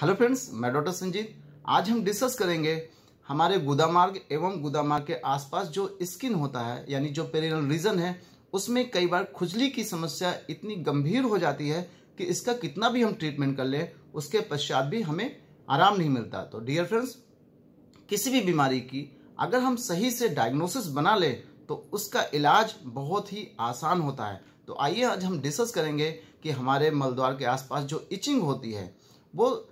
Hello friends, मैं doctor Sanjeet. आज हम डिस्कस करेंगे हमारे गुदामार्ग एवं गुदामार्ग के आसपास जो स्किन होता है, यानी जो पेरिनल रीजन है, उसमें कई बार खुजली की समस्या इतनी गंभीर हो जाती है कि इसका कितना भी हम ट्रीटमेंट कर लें, उसके पश्चात भी हमें आराम नहीं मिलता। तो डियर फ्रेंड्स किसी भी बीमारी की अगर हम सही से डायग्नोसिस बना लें तो उसका इलाज बहुत ही आसान होता है। तो आइए आज हम डिस्कस करेंगे कि हमारे मलद्वार के आसपास जो इचिंग होती है, वो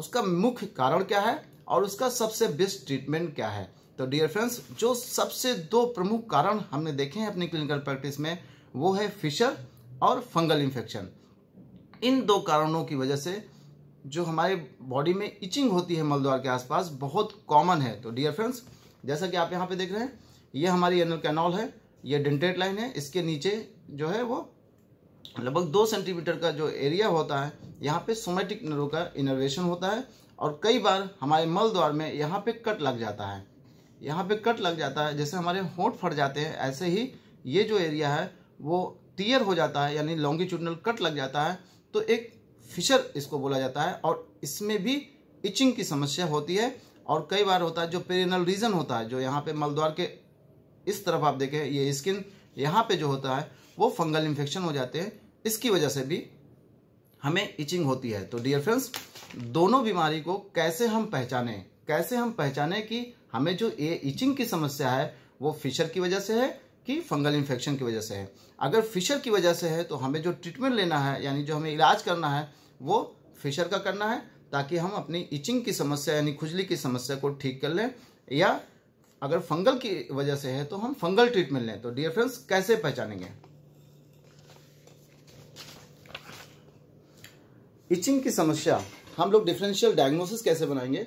उसका मुख्य कारण क्या है और उसका सबसे बेस्ट ट्रीटमेंट क्या है? तो डियर फ्रेंड्स जो सबसे दो प्रमुख कारण हमने देखे हैं अपनी क्लिनिकल प्रैक्टिस में, वो है फिशर और फंगल इन्फेक्शन इन दो कारणों की वजह से जो हमारे बॉडी में इचिंग होती है मलद्वार के आसपास, बहुत कॉमन है। तो डियर फ्रेंड्स जैसा कि आप यहाँ पे देख रहे हैं, ये हमारी एनल कैनॉल है, ये डेंटेट लाइन है, इसके नीचे जो है वो लगभग दो सेंटीमीटर का जो एरिया होता है, यहाँ पे सोमेटिक नर्व का इनर्वेशन होता है और कई बार हमारे मल द्वार में यहाँ पे कट लग जाता है। यहाँ पे कट लग जाता है, जैसे हमारे होंठ फट जाते हैं, ऐसे ही ये जो एरिया है, वो टीयर हो जाता है, यानी लॉन्गिट्यूडनल कट लग जाता है। तो एक फिशर इसको बोला जाता है और इसमें भी इचिंग की समस्या होती है और कई बार होता है जो पेरिनल रीजन होता है, जो यहाँ पे मलद्वार के इस तरफ़ आप देखें, ये स्किन यहाँ पे जो होता है वो फंगल इन्फेक्शन हो जाते हैं। इसकी वजह से भी हमें इचिंग होती है। तो डियर फ्रेंड्स दोनों बीमारी को कैसे हम पहचाने? कैसे हम पहचाने कि हमें जो ये इचिंग की समस्या है, वो फिशर की वजह से है कि फंगल इन्फेक्शन की वजह से है? अगर फिशर की वजह से है तो हमें जो ट्रीटमेंट लेना है, यानी जो हमें इलाज करना है, वो फिशर का करना है, ताकि हम अपनी इचिंग की समस्या, यानी खुजली की समस्या को ठीक कर लें, या अगर फंगल की वजह से है तो हम फंगल ट्रीटमेंट लें। तो डियर फ्रेंड्स कैसे पहचानेंगे? इचिंग की समस्या, हम लोग डिफरेंशियल डायग्नोसिस कैसे बनाएँगे?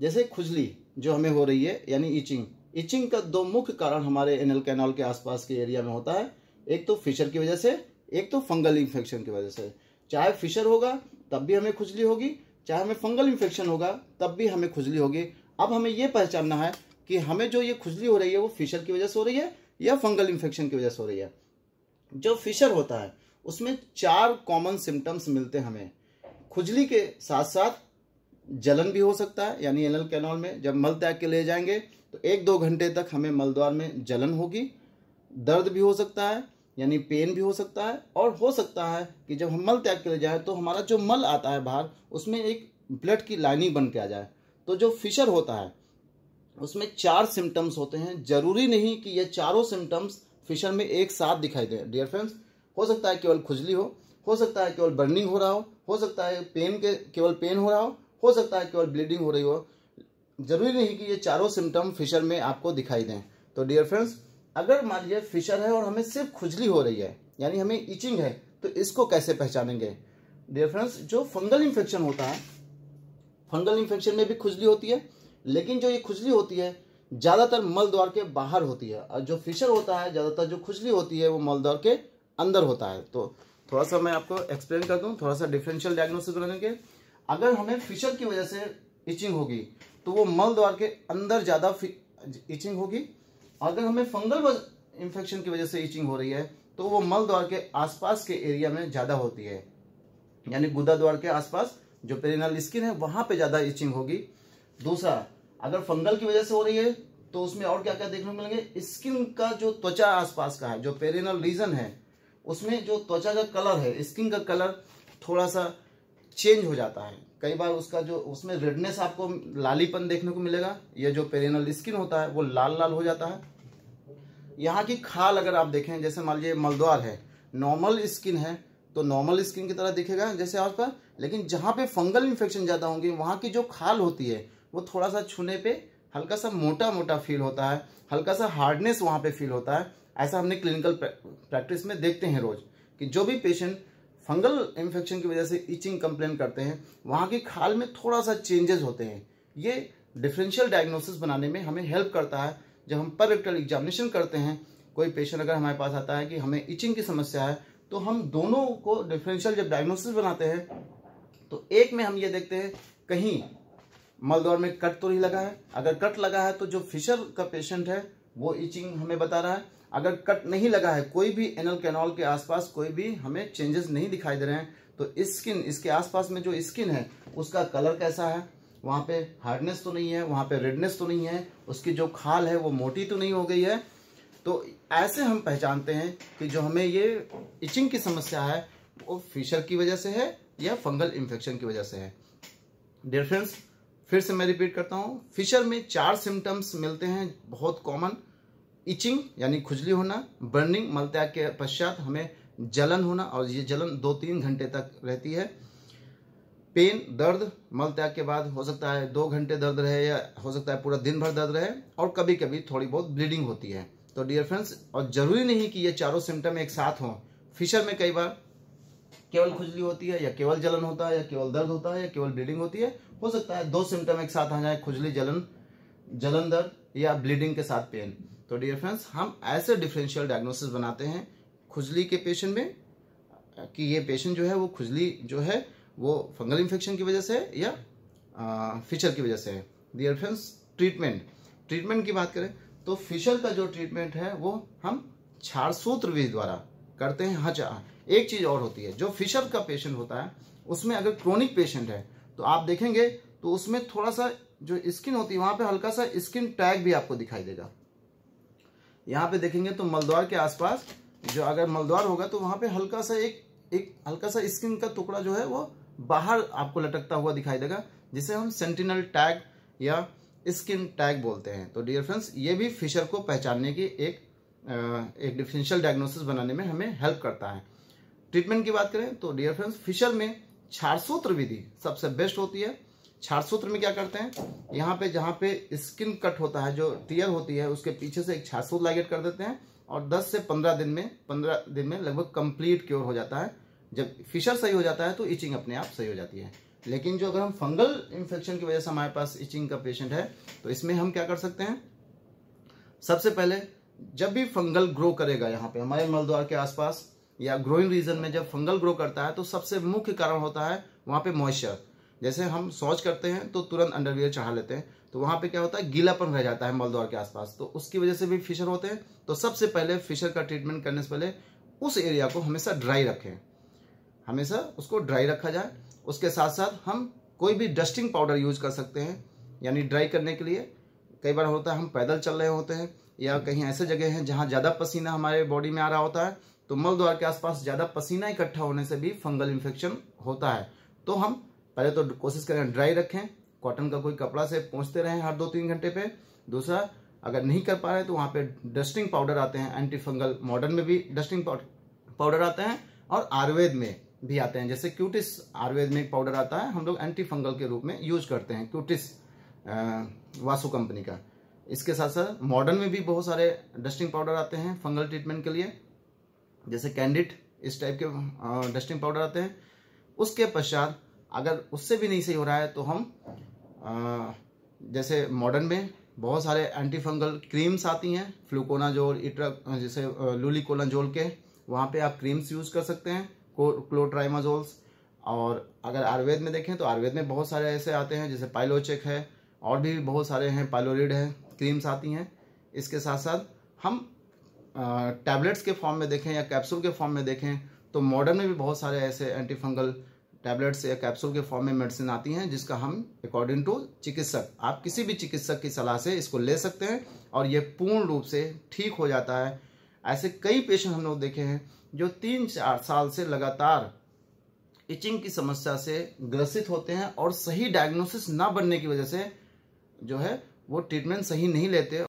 जैसे खुजली जो हमें हो रही है, यानी इचिंग इचिंग का दो मुख्य कारण हमारे एनल कैनाल के आसपास के एरिया में होता है। एक तो फिशर की वजह से, एक तो फंगल इन्फेक्शन की वजह से। चाहे फिशर होगा, तब भी हमें खुजली होगी। चाहे हमें फंगल इन्फेक्शन होगा, तब भी हमें खुजली होगी। अब हमें यह पहचानना है कि हमें जो ये खुजली हो रही है, वो फिशर की वजह से हो रही है या फंगल इन्फेक्शन की वजह से हो रही है। जो फिशर होता है, उसमें चार कॉमन सिम्टम्स मिलते हैं हमें। खुजली के साथ साथ जलन भी हो सकता है, यानी एनल कैनॉल में जब मल त्याग के ले जाएँगे तो एक दो घंटे तक हमें मलद्वार में जलन होगी, दर्द भी हो सकता है, यानी पेन भी हो सकता है, और हो सकता है कि जब हम मल त्याग के ले जाए तो हमारा जो मल आता है बाहर, उसमें एक ब्लड की लाइनिंग बन के आ जाए। तो जो फिशर होता है, उसमें चार सिम्टम्स होते हैं। ज़रूरी नहीं कि ये चारों सिम्टम्स फिशर में एक साथ दिखाई दे। डियर फ्रेंड्स हो सकता है केवल खुजली हो हो सकता है केवल बर्निंग हो रहा हो हो सकता है पेन के, केवल पेन हो रहा हो हो सकता है केवल ब्लीडिंग हो रही हो। ज़रूरी नहीं कि ये चारों सिम्टम फिशर में आपको दिखाई दें। तो डियर फ्रेंड्स अगर मान लीजिए फिशर है और हमें सिर्फ़ खुजली हो रही है, यानी हमें इचिंग है तो इसको कैसे पहचानेंगे? डियर फ्रेंड्स जो फंगल इन्फेक्शन होता है फंगल इन्फेक्शन में भी खुजली होती है, लेकिन जो ये खुजली होती है, ज़्यादातर मल द्वार के बाहर होती है। और जो फिशर होता है, ज़्यादातर जो खुजली होती है, वो मल द्वार के अंदर होता है। तो थोड़ा सा मैं आपको एक्सप्लेन कर दूँ थोड़ा सा डिफरेंशियल डायग्नोसिस बनाने के। अगर हमें फिशर की वजह से इचिंग होगी तो वो मल द्वार के अंदर ज़्यादा इचिंग होगी। अगर हमें फंगल इन्फेक्शन की वजह से इचिंग हो रही है तो वो मल द्वार के आसपास के एरिया में ज़्यादा होती है। यानी गुदा द्वार के आसपास, जो पेरिनल स्किन है, वहाँ पे ज़्यादा इचिंग होगी। दूसरा, अगर फंगल की वजह से हो रही है तो उसमें और क्या क्या देखने को मिलेंगे? स्किन का जो त्वचा आसपास का है, जो पेरिनल रीजन है उसमें जो त्वचा का कलर है स्किन का कलर थोड़ा सा चेंज हो जाता है। कई बार उसका जो, उसमें रेडनेस आपको लालीपन देखने को मिलेगा, ये जो पेरिनल स्किन होता है, वो लाल लाल हो जाता है। यहाँ की खाल अगर आप देखें, जैसे मान लीजिए मलद्वार है नॉर्मल स्किन है तो नॉर्मल स्किन की तरह दिखेगा जैसे आस पर, लेकिन जहाँ पे फंगल इन्फेक्शन ज़्यादा होंगे, वहाँ की जो खाल होती है, वो थोड़ा सा छूने पे हल्का सा मोटा मोटा फील होता है हल्का सा हार्डनेस वहाँ पे फील होता है। ऐसा हमने क्लिनिकल प्रैक्टिस में देखते हैं रोज कि जो भी पेशेंट फंगल इन्फेक्शन की वजह से इचिंग कंप्लेन करते हैं, वहाँ की खाल में थोड़ा सा चेंजेस होते हैं। ये डिफरेंशियल डायग्नोसिस बनाने में हमें हेल्प करता है। जब हम पर रेक्टल एग्जामिनेशन करते हैं, कोई पेशेंट अगर हमारे पास आता है कि हमें इचिंग की समस्या है तो हम दोनों को डिफरेंशियल जब डायग्नोसिस बनाते हैं तो एक में हम ये देखते हैं, कहीं मलदौर में कट तो नहीं लगा है। अगर कट लगा है तो जो फिशर का पेशेंट है वो इचिंग हमें बता रहा है। अगर कट नहीं लगा है, कोई भी एनल कैनॉल के आसपास कोई भी हमें चेंजेस नहीं दिखाई दे रहे हैं तो स्किन इसके आसपास में जो स्किन है, उसका कलर कैसा है? वहाँ पे हार्डनेस तो नहीं है, वहाँ पे रेडनेस तो नहीं है, उसकी जो खाल है वो मोटी तो नहीं हो गई है। तो ऐसे हम पहचानते हैं कि जो हमें ये इचिंग की समस्या है, वो फिशर की वजह से है या फंगल इन्फेक्शन की वजह से है। डियर फ्रेंड्स फिर से मैं रिपीट करता हूँ। फिशर में चार सिम्टम्स मिलते हैं, बहुत कॉमन इचिंग यानी खुजली होना बर्निंग मलत्याग के पश्चात हमें जलन होना, और ये जलन दो तीन घंटे तक रहती है। पेन दर्द, मलत्याग के बाद हो सकता है दो घंटे दर्द रहे या हो सकता है पूरा दिन भर दर्द रहे, और कभी कभी थोड़ी बहुत ब्लीडिंग होती है। तो डियर फ्रेंड्स और ज़रूरी नहीं कि ये चारों सिम्टम एक साथ हों। फिशर में कई बार केवल खुजली होती है या केवल जलन होता है या केवल दर्द होता है या केवल ब्लीडिंग होती है, हो सकता है दो सिम्टम एक साथ आ जाए, खुजली, जलन जलन दर्द या ब्लीडिंग के साथ पेन तो डियर फ्रेंड्स हम ऐसे डिफरेंशियल डायग्नोसिस बनाते हैं खुजली के पेशेंट में, कि ये पेशेंट जो है वो खुजली जो है वो फंगल इन्फेक्शन की वजह से है या फिशर की वजह से है. डियर फ्रेंड्स ट्रीटमेंट ट्रीटमेंट की बात करें तो फिशर का जो ट्रीटमेंट है वो हम छाड़ सूत्र विधि द्वारा करते हैं हाँ एक चीज़ और होती है, जो फिशर का पेशेंट होता है, उसमें अगर क्रोनिक पेशेंट है तो आप देखेंगे तो उसमें थोड़ा सा जो स्किन होती है, वहाँ पे हल्का सा स्किन टैग भी आपको दिखाई देगा। यहाँ पे देखेंगे तो मलद्वार के आसपास, जो अगर मलद्वार होगा तो वहाँ पे हल्का सा एक एक हल्का सा स्किन का टुकड़ा जो है, वो बाहर आपको लटकता हुआ दिखाई देगा, जिसे हम सेंटिनल टैग या स्किन टैग बोलते हैं। तो डियर फ्रेंड्स ये भी फिशर को पहचानने की एक एक डिफरेंशियल डायग्नोसिस बनाने में हमें हेल्प करता है। ट्रीटमेंट की बात करें तो डियर फ्रेंड्स फिशर में छाड़सूत्र विधि सबसे बेस्ट होती है। छाड़सूत्र में क्या करते हैं? यहाँ पे, जहाँ पे स्किन कट होता है, जो टीयर होती है, उसके पीछे से एक छाड़सूत्र लाइगेट कर देते हैं और 10 से 15 दिन में 15 दिन में लगभग कंप्लीट क्योर हो जाता है। जब फिशर सही हो जाता है तो इचिंग अपने आप सही हो जाती है। लेकिन जो अगर हम फंगल इन्फेक्शन की वजह से हमारे पास इचिंग का पेशेंट है तो इसमें हम क्या कर सकते हैं? सबसे पहले, जब भी फंगल ग्रो करेगा यहाँ पे, हमारे मलद्वार के आसपास या ग्रोइंग रीजन में जब फंगल ग्रो करता है तो सबसे मुख्य कारण होता है वहाँ पे मॉइस्चर जैसे हम शौच करते हैं तो तुरंत अंडरवियर चढ़ा लेते हैं। तो वहाँ पे क्या होता है, गीलापन रह जाता है मलद्वार के आसपास। तो उसकी वजह से भी फिशर होते हैं। तो सबसे पहले फिशर का ट्रीटमेंट करने से पहले उस एरिया को हमेशा ड्राई रखें। हमेशा उसको ड्राई रखा जाए। उसके साथ साथ हम कोई भी डस्टिंग पाउडर यूज़ कर सकते हैं। यानी ड्राई करने के लिए कई बार होता है, हम पैदल चल रहे होते हैं, या कहीं ऐसे जगह हैं जहाँ ज़्यादा पसीना हमारे बॉडी में आ रहा होता है तो मल द्वार के आसपास ज़्यादा पसीना इकट्ठा होने से भी फंगल इन्फेक्शन होता है। तो हम पहले तो कोशिश करें ड्राई रखें कॉटन का कोई कपड़ा से पहुँचते रहें हर दो तीन घंटे पे। दूसरा, अगर नहीं कर पा रहे तो वहाँ पे डस्टिंग पाउडर आते हैं एंटी फंगल मॉडर्न में भी डस्टिंग पाउडर आते हैं और आयुर्वेद में भी आते हैं। जैसे क्यूटिस आयुर्वेद में पाउडर आता है, हम लोग एंटी फंगल के रूप में यूज़ करते हैं क्यूटिस वासु कंपनी का। इसके साथ साथ मॉडर्न में भी बहुत सारे डस्टिंग पाउडर आते हैं फंगल ट्रीटमेंट के लिए। जैसे कैंडिट इस टाइप के डस्टिंग पाउडर आते हैं, उसके पश्चात अगर उससे भी नहीं सही हो रहा है तो हम जैसे मॉडर्न में बहुत सारे एंटी फंगल क्रीम्स आती हैं फ्लूकोनाजोल इट्रा जैसे लूलिकोनाजोल के, वहाँ पे आप क्रीम्स यूज़ कर सकते हैं क्लोट्राइमाजोल्स और अगर आयुर्वेद में देखें तो आयुर्वेद में बहुत सारे ऐसे आते हैं, जैसे पाइलोचेक है, और भी बहुत सारे हैं पाइलोरिड है क्रीम्स आती हैं, इसके साथ साथ हम टैबलेट्स के फॉर्म में देखें या कैप्सूल के फॉर्म में देखें तो मॉडर्न में भी बहुत सारे ऐसे एंटी फंगल टैबलेट्स या कैप्सूल के फॉर्म में मेडिसिन आती हैं, जिसका हम अकॉर्डिंग टू चिकित्सक, आप किसी भी चिकित्सक की सलाह से इसको ले सकते हैं और ये पूर्ण रूप से ठीक हो जाता है। ऐसे कई पेशेंट हम लोग देखे हैं जो तीन चार साल से लगातार इचिंग की समस्या से ग्रसित होते हैं और सही डायग्नोसिस ना बनने की वजह से जो है वो ट्रीटमेंट सही नहीं लेते।